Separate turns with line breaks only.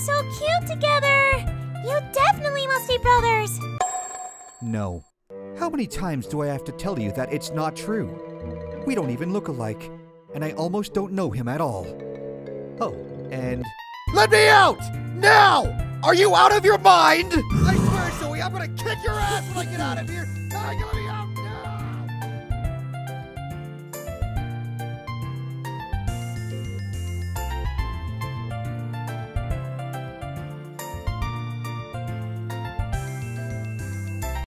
so cute together. You definitely must be brothers.
No. How many times do I have to tell you that it's not true? We don't even look alike, and I almost don't know him at all. Oh, and. Let me out! Now! Are you out of your mind? I swear, Zoe, I'm gonna kick your ass when I get out of here! Ah, let me out!